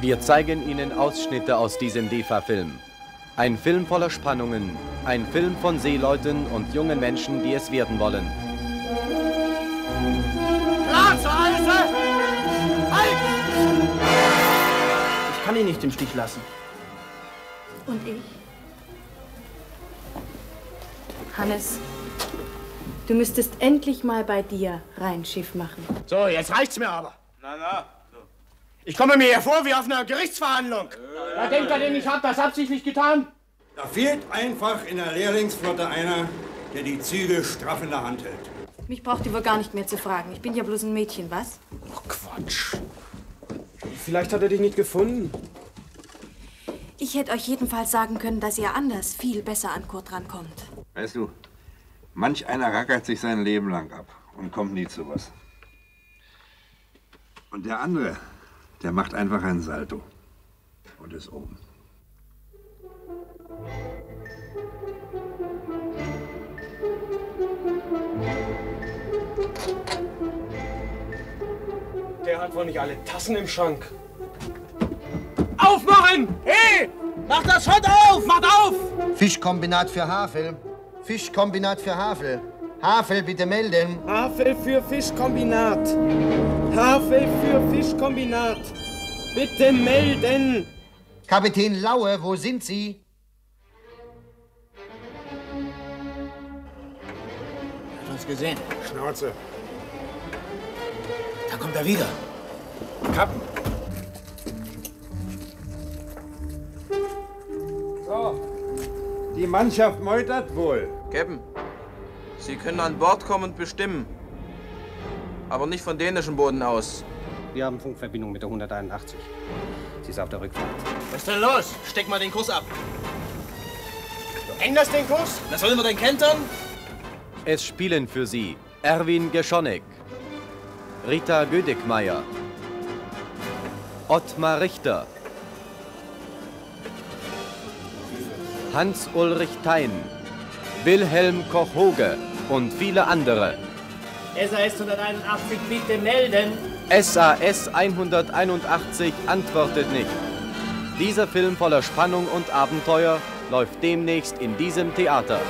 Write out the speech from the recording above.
Wir zeigen Ihnen Ausschnitte aus diesem DEFA-Film. Ein Film voller Spannungen, ein Film von Seeleuten und jungen Menschen, die es werden wollen. Klar zur Eise! Halt! Ich kann ihn nicht im Stich lassen. Und ich? Hannes, du müsstest endlich mal bei dir rein Schiff machen. So, jetzt reicht's mir aber. Na, na. Ich komme mir hier vor wie auf einer Gerichtsverhandlung. Da denkt er denn, ich hab das absichtlich getan? Da fehlt einfach in der Lehrlingsflotte einer, der die Zügel straff in der Hand hält. Mich braucht ihr wohl gar nicht mehr zu fragen. Ich bin ja bloß ein Mädchen, was? Ach, Quatsch. Vielleicht hat er dich nicht gefunden. Ich hätte euch jedenfalls sagen können, dass ihr anders viel besser an Kurt rankommt. Weißt du, manch einer rackert sich sein Leben lang ab und kommt nie zu was. Und der andere, der macht einfach ein Salto und ist oben. Der hat wohl nicht alle Tassen im Schrank. Aufmachen! Hey! Mach das Schott auf! Macht auf! Fischkombinat für Havel. Fischkombinat für Havel. Havel, bitte melden. Havel für Fischkombinat. Havel für Fischkombinat. Bitte melden. Kapitän Laue, wo sind Sie? Hat uns gesehen. Schnauze. Da kommt er wieder. Kappen. So, die Mannschaft meutert wohl. Captain, Sie können an Bord kommen und bestimmen. Aber nicht von dänischem Boden aus. Wir haben Funkverbindung mit der 181. Sie ist auf der Rückfahrt. Was ist denn los? Steck mal den Kurs ab. Du änderst den Kurs? Na, sollen wir denn kentern? Es spielen für Sie Erwin Geschonek, Rita Gödigmeier, Ottmar Richter, Hans-Ulrich Thein, Wilhelm Koch-Hoge und viele andere. SAS 181, bitte melden. SAS 181 antwortet nicht. Dieser Film voller Spannung und Abenteuer läuft demnächst in diesem Theater.